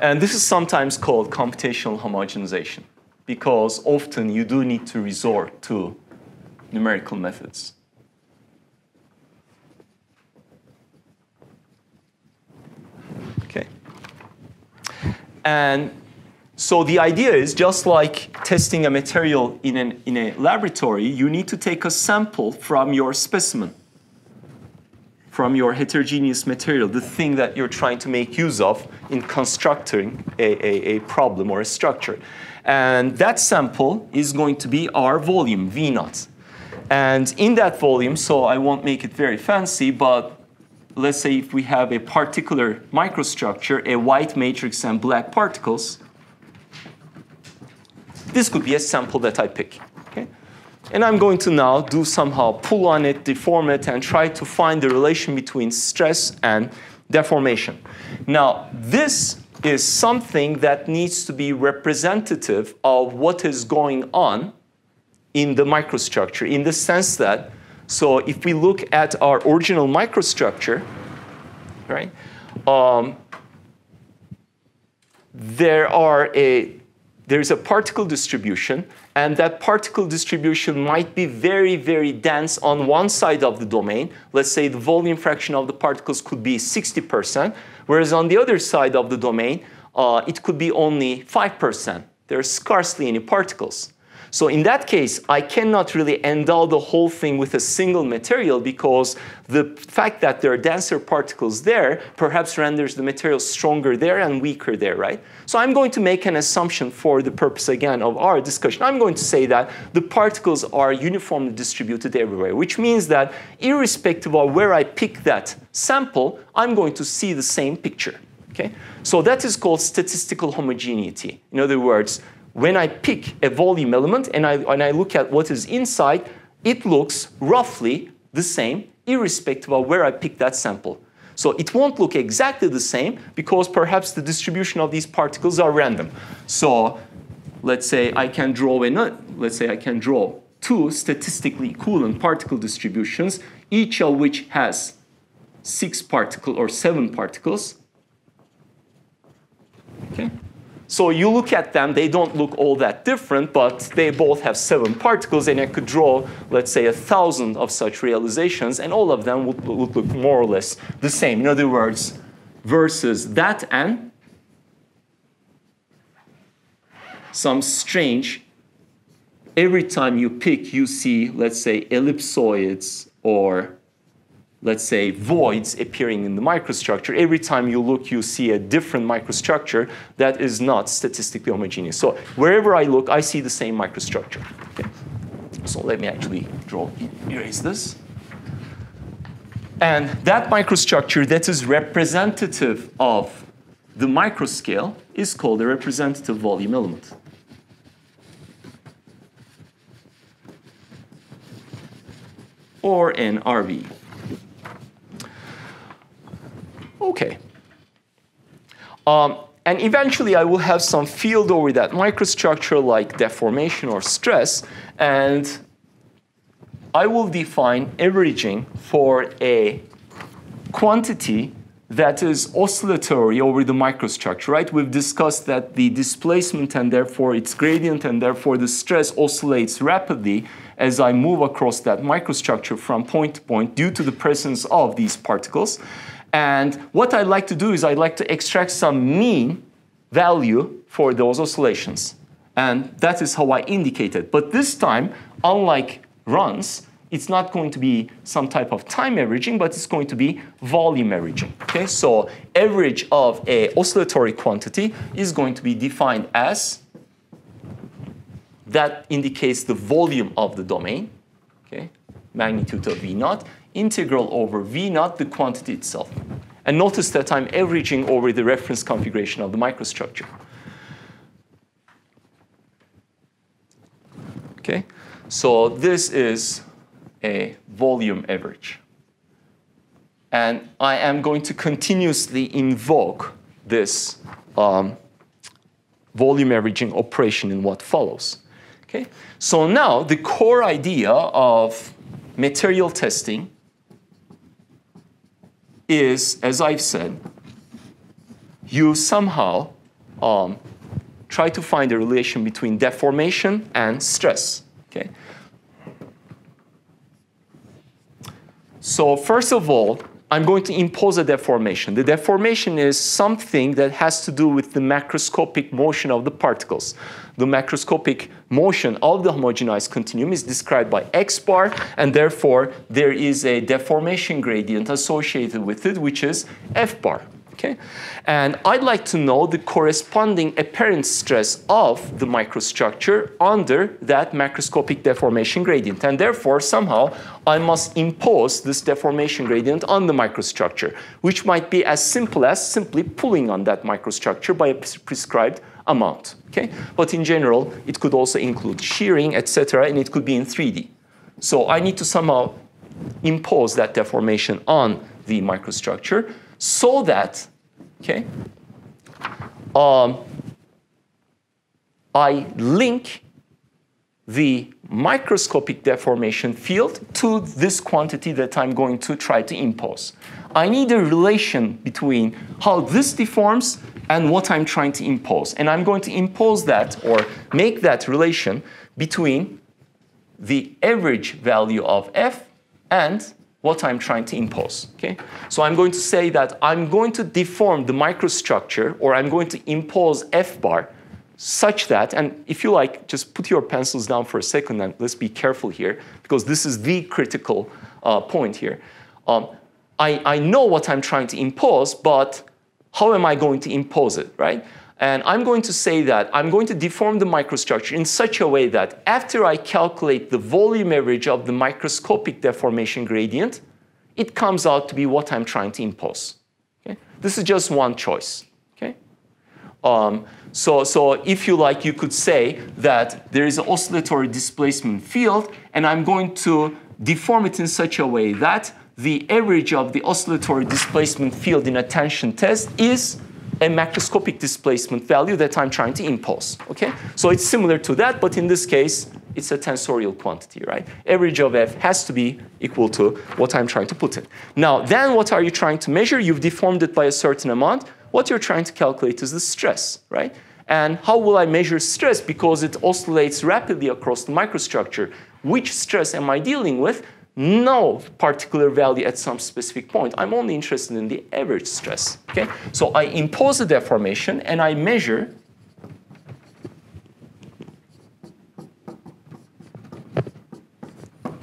And this is sometimes called computational homogenization because often you do need to resort to numerical methods. Okay. And so the idea is just like testing a material in, an, in a laboratory, you need to take a sample from your specimen, from your heterogeneous material, the thing that you're trying to make use of in constructing a, a, a problem or a structure. And that sample is going to be our volume, V naught. And in that volume, so I won't make it very fancy, but let's say if we have a particular microstructure, a white matrix and black particles, this could be a sample that I pick. And I'm going to now do somehow pull on it, deform it, and try to find the relation between stress and deformation. Now, this is something that needs to be representative of what is going on in the microstructure, in the sense that, so if we look at our original microstructure, right, um, there are a there's a particle distribution, and that particle distribution might be very, very dense on one side of the domain. Let's say the volume fraction of the particles could be 60%, whereas on the other side of the domain, uh, it could be only 5%. There are scarcely any particles. So in that case, I cannot really endow the whole thing with a single material because the fact that there are denser particles there perhaps renders the material stronger there and weaker there, right? So I'm going to make an assumption for the purpose, again, of our discussion. I'm going to say that the particles are uniformly distributed everywhere, which means that irrespective of where I pick that sample, I'm going to see the same picture. Okay? So that is called statistical homogeneity. In other words, when I pick a volume element and I, and I look at what is inside, it looks roughly the same, irrespective of where I pick that sample. So it won't look exactly the same because perhaps the distribution of these particles are random. So let's say I can draw a, let's say I can draw two statistically equivalent particle distributions, each of which has six particle or seven particles. Okay. So you look at them, they don't look all that different, but they both have seven particles, and I could draw, let's say, a thousand of such realizations, and all of them would, would look more or less the same. In other words, versus that and some strange, every time you pick, you see, let's say, ellipsoids or let's say, voids appearing in the microstructure. Every time you look, you see a different microstructure that is not statistically homogeneous. So wherever I look, I see the same microstructure. Okay. So let me actually draw, erase this. And that microstructure that is representative of the microscale is called a representative volume element. Or an RV. Okay. Um, and eventually I will have some field over that microstructure like deformation or stress, and I will define averaging for a quantity that is oscillatory over the microstructure, right? We've discussed that the displacement and therefore its gradient and therefore the stress oscillates rapidly as I move across that microstructure from point to point due to the presence of these particles. And what I'd like to do is I'd like to extract some mean value for those oscillations. And that is how I indicated. But this time, unlike RANS, it's not going to be some type of time averaging, but it's going to be volume averaging. Okay, so average of a oscillatory quantity is going to be defined as that indicates the volume of the domain, okay, magnitude of V naught, integral over V naught, the quantity itself. And notice that I'm averaging over the reference configuration of the microstructure. Okay, so this is a volume average. And I am going to continuously invoke this um, volume averaging operation in what follows. Okay? So now the core idea of material testing is, as I've said, you somehow um, try to find a relation between deformation and stress. Okay? So first of all, I'm going to impose a deformation. The deformation is something that has to do with the macroscopic motion of the particles. The macroscopic motion of the homogenized continuum is described by x bar, and therefore there is a deformation gradient associated with it, which is f bar. Okay? And I'd like to know the corresponding apparent stress of the microstructure under that macroscopic deformation gradient. And therefore, somehow, I must impose this deformation gradient on the microstructure, which might be as simple as simply pulling on that microstructure by a prescribed amount. Okay? But in general, it could also include shearing, etc., and it could be in 3D. So I need to somehow impose that deformation on the microstructure so that okay, um, I link the microscopic deformation field to this quantity that I'm going to try to impose. I need a relation between how this deforms and what I'm trying to impose. And I'm going to impose that or make that relation between the average value of f and what I'm trying to impose. Okay? So I'm going to say that I'm going to deform the microstructure or I'm going to impose F bar such that, and if you like, just put your pencils down for a second and let's be careful here because this is the critical uh, point here. Um, I, I know what I'm trying to impose, but how am I going to impose it, right? And I'm going to say that I'm going to deform the microstructure in such a way that after I calculate the volume average of the microscopic deformation gradient, it comes out to be what I'm trying to impose. Okay? This is just one choice. Okay? Um, so, so if you like, you could say that there is an oscillatory displacement field, and I'm going to deform it in such a way that the average of the oscillatory displacement field in a tension test is a macroscopic displacement value that I'm trying to impose. Okay? So it's similar to that, but in this case, it's a tensorial quantity, right? Average of f has to be equal to what I'm trying to put in. Now, then what are you trying to measure? You've deformed it by a certain amount. What you're trying to calculate is the stress, right? And how will I measure stress? Because it oscillates rapidly across the microstructure. Which stress am I dealing with? No particular value at some specific point. I'm only interested in the average stress. Okay? So I impose a deformation and I measure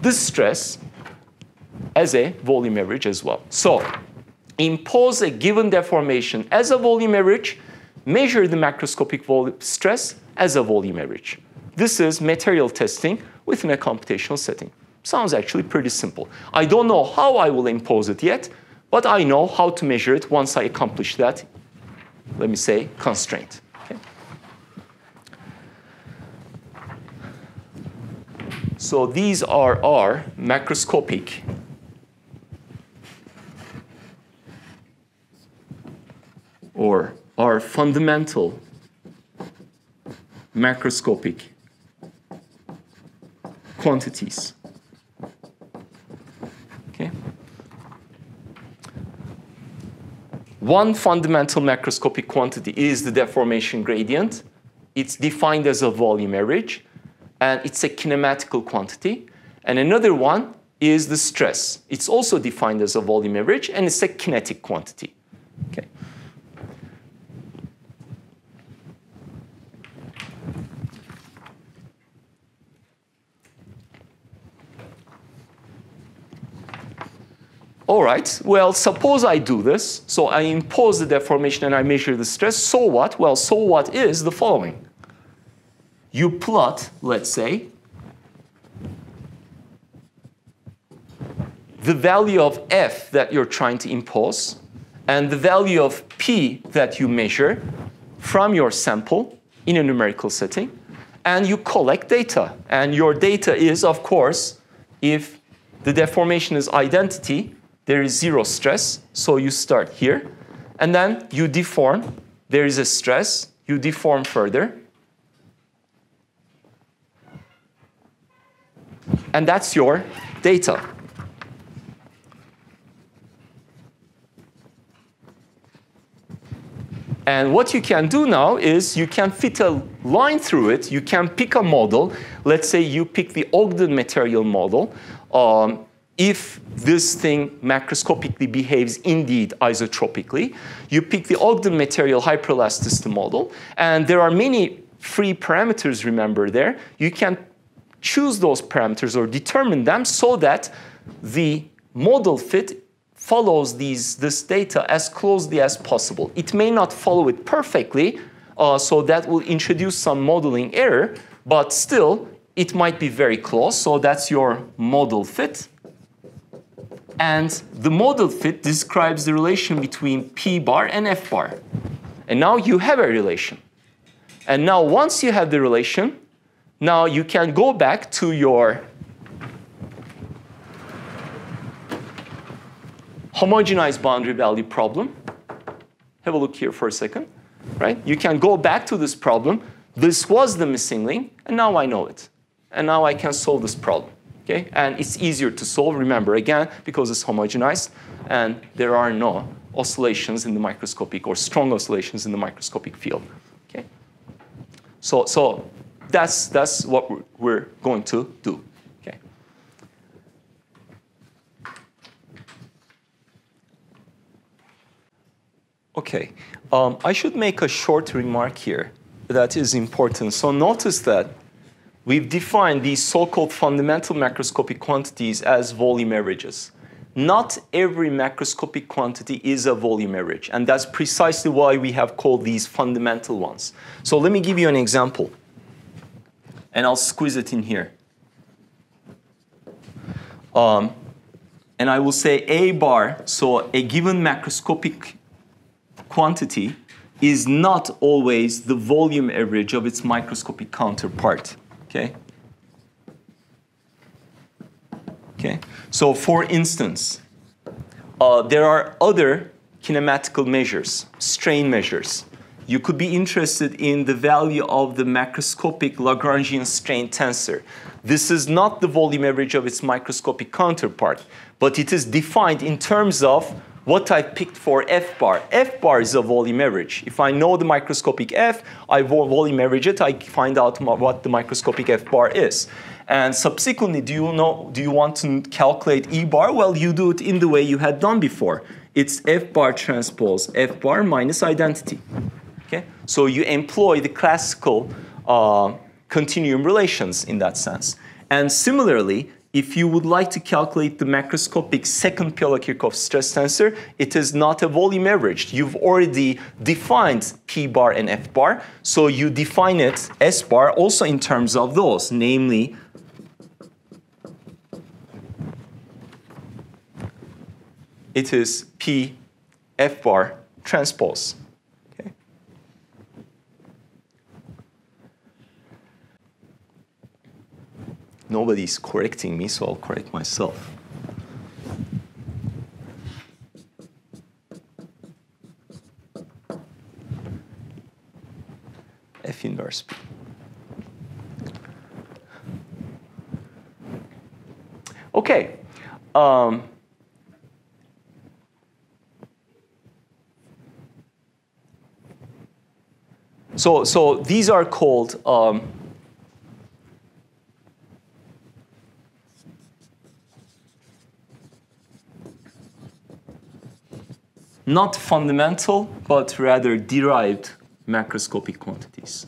this stress as a volume average as well. So impose a given deformation as a volume average, measure the macroscopic stress as a volume average. This is material testing within a computational setting. Sounds actually pretty simple. I don't know how I will impose it yet, but I know how to measure it once I accomplish that, let me say, constraint. So these are our macroscopic or our fundamental macroscopic quantities. Okay. One fundamental macroscopic quantity is the deformation gradient. It's defined as a volume average and it's a kinematical quantity. And another one is the stress. It's also defined as a volume average, and it's a kinetic quantity. Okay. All right, well, suppose I do this. So I impose the deformation and I measure the stress. So what? Well, so what is the following you plot, let's say, the value of f that you're trying to impose and the value of p that you measure from your sample in a numerical setting, and you collect data. And your data is, of course, if the deformation is identity, there is zero stress, so you start here. And then you deform, there is a stress, you deform further, and that's your data. And what you can do now is you can fit a line through it. You can pick a model. Let's say you pick the Ogden material model. Um, if this thing macroscopically behaves indeed isotropically, you pick the Ogden material hyperelasticity model. And there are many free parameters, remember there. You can choose those parameters or determine them so that the model fit follows these, this data as closely as possible. It may not follow it perfectly, uh, so that will introduce some modeling error, but still, it might be very close. So that's your model fit. And the model fit describes the relation between P bar and F bar. And now you have a relation. And now once you have the relation, now you can go back to your homogenized boundary value problem. Have a look here for a second, right? You can go back to this problem. This was the missing link, and now I know it. And now I can solve this problem, okay? And it's easier to solve, remember, again, because it's homogenized, and there are no oscillations in the microscopic or strong oscillations in the microscopic field, okay? So, so that's, that's what we're going to do. Okay. Okay, um, I should make a short remark here that is important. So notice that we've defined these so-called fundamental macroscopic quantities as volume averages. Not every macroscopic quantity is a volume average, and that's precisely why we have called these fundamental ones. So let me give you an example and I'll squeeze it in here. Um, and I will say A bar, so a given macroscopic quantity is not always the volume average of its microscopic counterpart, okay? Okay, so for instance, uh, there are other kinematical measures, strain measures you could be interested in the value of the macroscopic Lagrangian strain tensor. This is not the volume average of its microscopic counterpart, but it is defined in terms of what I picked for F bar. F bar is a volume average. If I know the microscopic F, I volume average it, I find out what the microscopic F bar is. And subsequently, do you know, do you want to calculate E bar? Well, you do it in the way you had done before. It's F bar transpose F bar minus identity. Okay? So you employ the classical uh, continuum relations in that sense. And similarly, if you would like to calculate the macroscopic second Piola-Kirchhoff stress tensor, it is not a volume average. You've already defined P bar and F bar, so you define it S bar also in terms of those, namely it is P F bar transpose. Nobody's correcting me, so I'll correct myself. F inverse P. Okay. Um, So, so these are called um, not fundamental, but rather derived macroscopic quantities.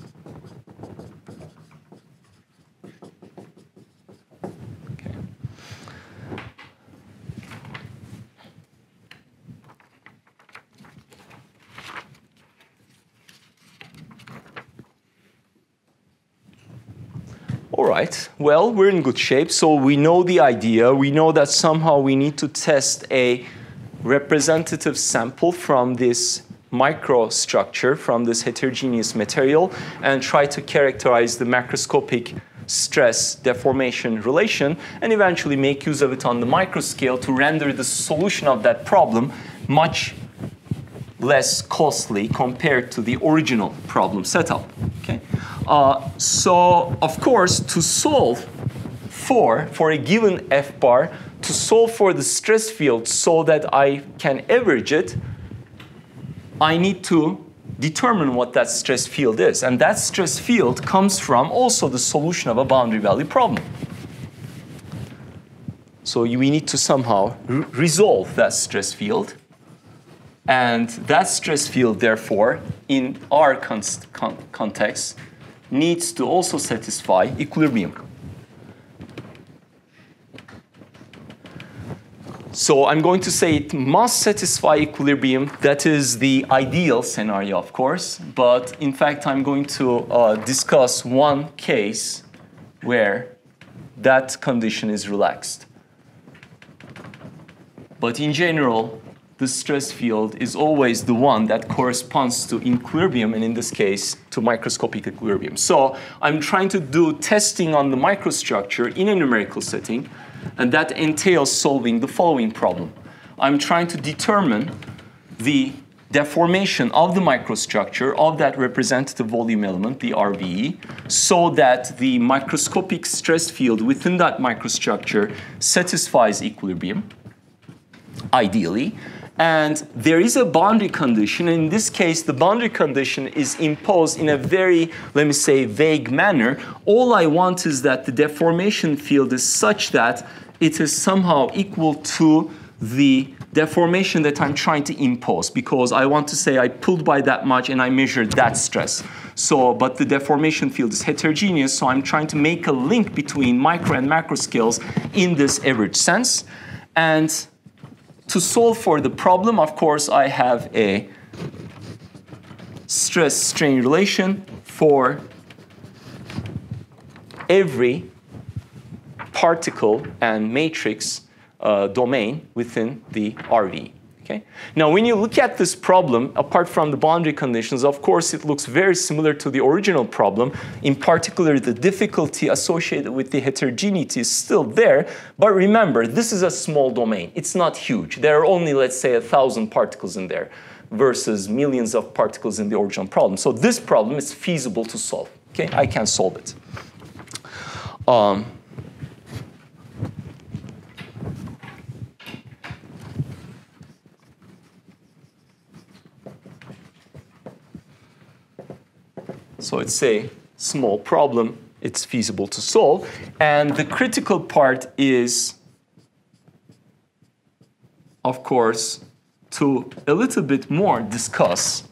All right, well, we're in good shape. So we know the idea. We know that somehow we need to test a representative sample from this microstructure, from this heterogeneous material, and try to characterize the macroscopic stress deformation relation, and eventually make use of it on the microscale to render the solution of that problem much less costly compared to the original problem setup. Okay? Uh, so, of course, to solve for, for a given f bar, to solve for the stress field so that I can average it, I need to determine what that stress field is. And that stress field comes from also the solution of a boundary value problem. So we need to somehow re resolve that stress field. And that stress field, therefore, in our con con context, needs to also satisfy equilibrium. So I'm going to say it must satisfy equilibrium. That is the ideal scenario, of course. But in fact, I'm going to uh, discuss one case where that condition is relaxed. But in general, the stress field is always the one that corresponds to equilibrium, and in this case, to microscopic equilibrium. So I'm trying to do testing on the microstructure in a numerical setting, and that entails solving the following problem. I'm trying to determine the deformation of the microstructure of that representative volume element, the RVE, so that the microscopic stress field within that microstructure satisfies equilibrium, ideally. And there is a boundary condition. In this case, the boundary condition is imposed in a very, let me say, vague manner. All I want is that the deformation field is such that it is somehow equal to the deformation that I'm trying to impose because I want to say I pulled by that much and I measured that stress. So, but the deformation field is heterogeneous, so I'm trying to make a link between micro and macro scales in this average sense. And to solve for the problem, of course, I have a stress-strain relation for every particle and matrix uh, domain within the RV. Okay? Now, when you look at this problem, apart from the boundary conditions, of course, it looks very similar to the original problem. In particular, the difficulty associated with the heterogeneity is still there. But remember, this is a small domain. It's not huge. There are only, let's say, a thousand particles in there versus millions of particles in the original problem. So this problem is feasible to solve. Okay, I can solve it. Um, So it's a small problem. It's feasible to solve. And the critical part is, of course, to a little bit more discuss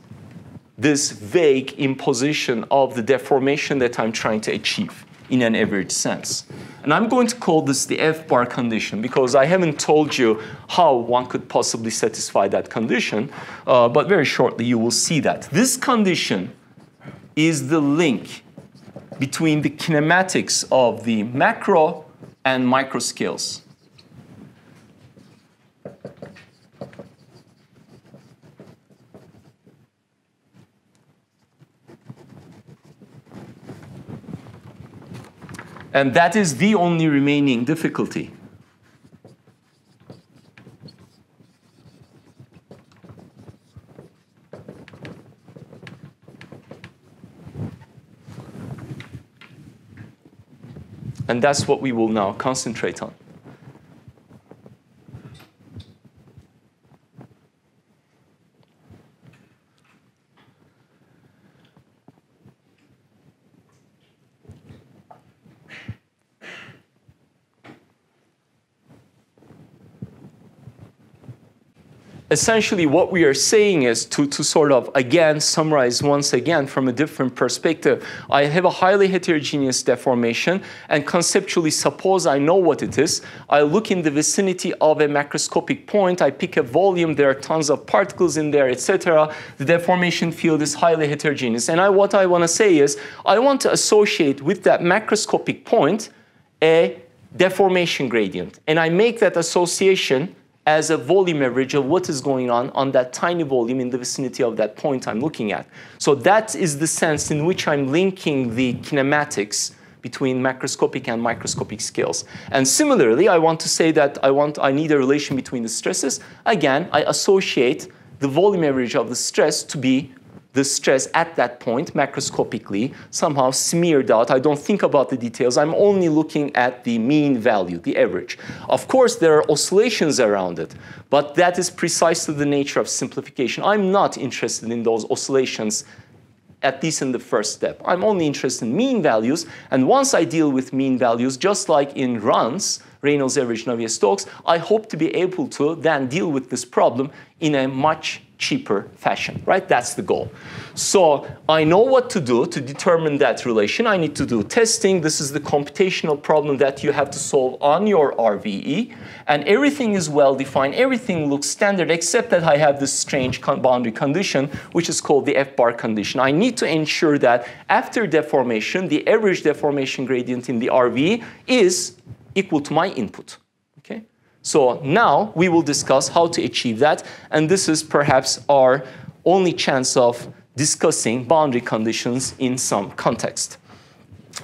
this vague imposition of the deformation that I'm trying to achieve in an average sense. And I'm going to call this the F bar condition because I haven't told you how one could possibly satisfy that condition, uh, but very shortly you will see that. This condition is the link between the kinematics of the macro and micro scales. And that is the only remaining difficulty. And that's what we will now concentrate on. Essentially what we are saying is to, to sort of again summarize once again from a different perspective. I have a highly heterogeneous deformation and conceptually suppose I know what it is. I look in the vicinity of a macroscopic point, I pick a volume, there are tons of particles in there, etc. The deformation field is highly heterogeneous. And I, what I want to say is I want to associate with that macroscopic point a deformation gradient. And I make that association as a volume average of what is going on on that tiny volume in the vicinity of that point I'm looking at. So that is the sense in which I'm linking the kinematics between macroscopic and microscopic scales. And similarly, I want to say that I want I need a relation between the stresses. Again, I associate the volume average of the stress to be the stress at that point macroscopically somehow smeared out. I don't think about the details. I'm only looking at the mean value, the average. Of course, there are oscillations around it, but that is precisely the nature of simplification. I'm not interested in those oscillations at least in the first step. I'm only interested in mean values, and once I deal with mean values, just like in RANS, Reynolds average Navier-Stokes, I hope to be able to then deal with this problem in a much cheaper fashion, right? That's the goal. So I know what to do to determine that relation. I need to do testing. This is the computational problem that you have to solve on your RVE. And everything is well defined. Everything looks standard except that I have this strange boundary condition, which is called the F-bar condition. I need to ensure that after deformation, the average deformation gradient in the RVE is equal to my input. So now we will discuss how to achieve that, and this is perhaps our only chance of discussing boundary conditions in some context.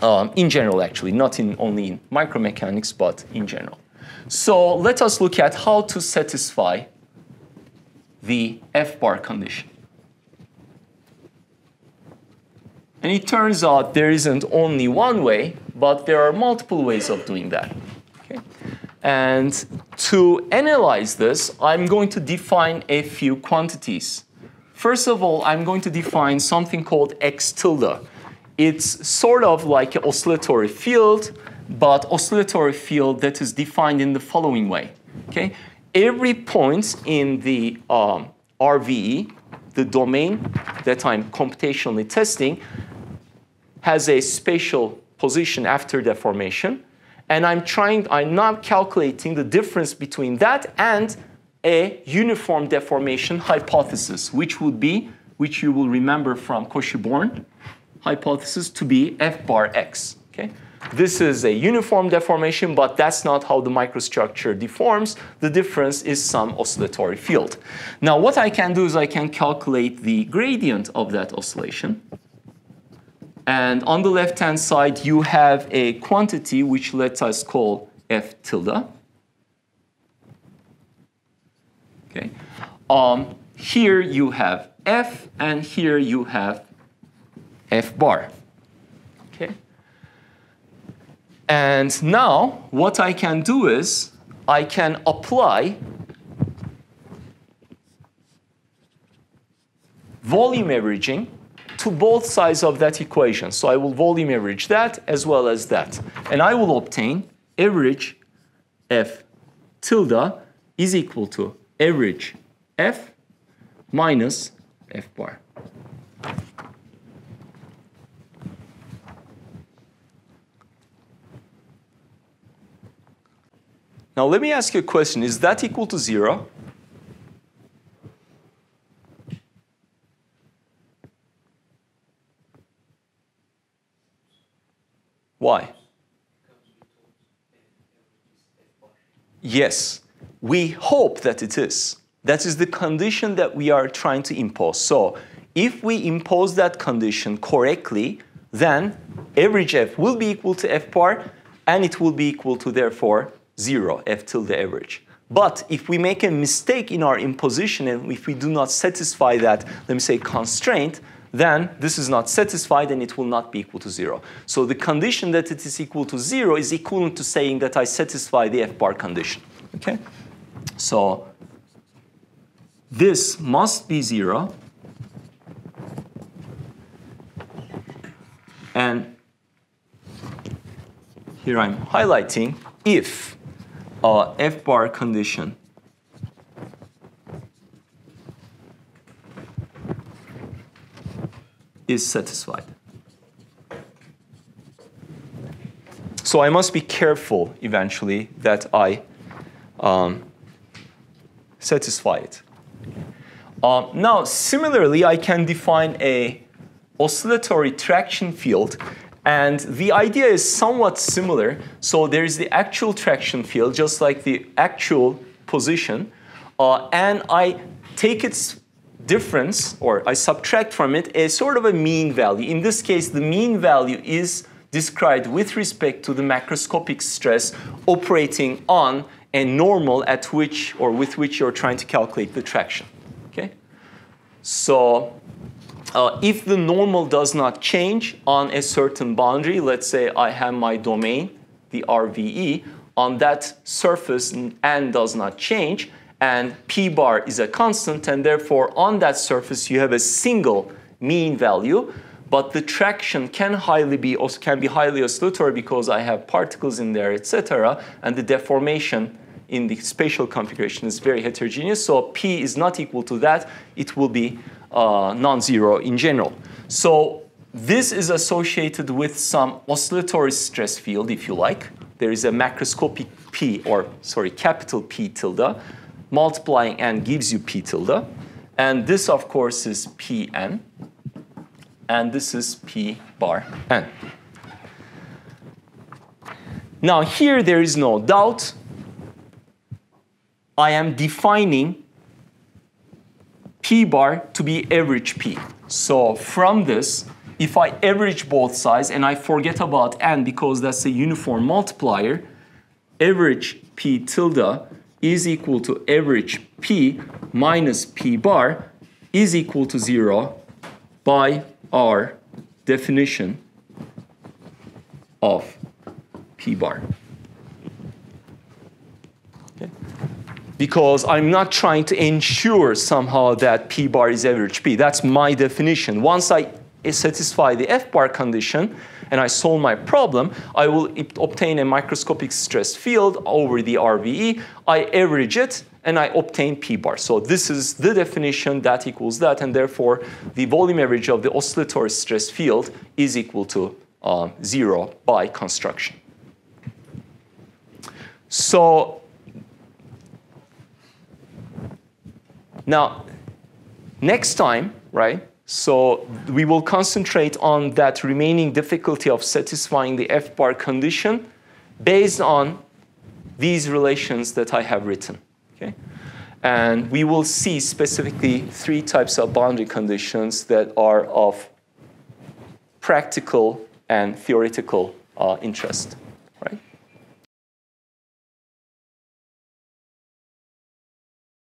Um, in general, actually, not in only in micromechanics, but in general. So let us look at how to satisfy the F-bar condition. And it turns out there isn't only one way, but there are multiple ways of doing that. And to analyze this, I'm going to define a few quantities. First of all, I'm going to define something called x tilde. It's sort of like an oscillatory field, but oscillatory field that is defined in the following way. Okay? Every point in the um, RVE, the domain that I'm computationally testing, has a spatial position after deformation and I'm trying, I'm now calculating the difference between that and a uniform deformation hypothesis, which would be, which you will remember from Cauchy-Born hypothesis to be f bar x. Okay? This is a uniform deformation, but that's not how the microstructure deforms. The difference is some oscillatory field. Now, what I can do is I can calculate the gradient of that oscillation. And on the left-hand side, you have a quantity which let us call f tilde. Okay. Um, here you have f, and here you have f bar. Okay. And now what I can do is I can apply volume averaging to both sides of that equation. So I will volume average that as well as that. And I will obtain average F tilde is equal to average F minus F bar. Now let me ask you a question. Is that equal to zero? Why? Yes, we hope that it is. That is the condition that we are trying to impose. So if we impose that condition correctly, then average f will be equal to f bar, and it will be equal to, therefore, 0, f tilde average. But if we make a mistake in our imposition and if we do not satisfy that, let me say, constraint, then this is not satisfied and it will not be equal to 0. So the condition that it is equal to 0 is equivalent to saying that I satisfy the f-bar condition. Okay? So this must be 0. And here I'm highlighting if uh, f-bar condition is satisfied. So I must be careful eventually that I um, satisfy it. Uh, now, similarly, I can define a oscillatory traction field and the idea is somewhat similar. So there is the actual traction field, just like the actual position. Uh, and I take its difference, or I subtract from it, a sort of a mean value. In this case, the mean value is described with respect to the macroscopic stress operating on a normal at which or with which you're trying to calculate the traction. Okay? So uh, if the normal does not change on a certain boundary, let's say I have my domain, the RVE, on that surface n does not change, and p bar is a constant, and therefore on that surface you have a single mean value, but the traction can highly be can be highly oscillatory because I have particles in there, etc., and the deformation in the spatial configuration is very heterogeneous. So p is not equal to that; it will be uh, non-zero in general. So this is associated with some oscillatory stress field, if you like. There is a macroscopic p, or sorry, capital P tilde multiplying n gives you p tilde. And this, of course, is pn. And this is p bar n. Now, here there is no doubt. I am defining p bar to be average p. So from this, if I average both sides and I forget about n because that's a uniform multiplier, average p tilde is equal to average P minus P bar is equal to zero by our definition of P bar. Okay. Because I'm not trying to ensure somehow that P bar is average P. That's my definition. Once I satisfy the F bar condition, and I solve my problem, I will obtain a microscopic stress field over the RVE. I average it, and I obtain P bar. So this is the definition, that equals that, and therefore the volume average of the oscillatory stress field is equal to uh, zero by construction. So now, next time, right, so we will concentrate on that remaining difficulty of satisfying the F-bar condition based on these relations that I have written. Okay? And we will see specifically three types of boundary conditions that are of practical and theoretical uh, interest.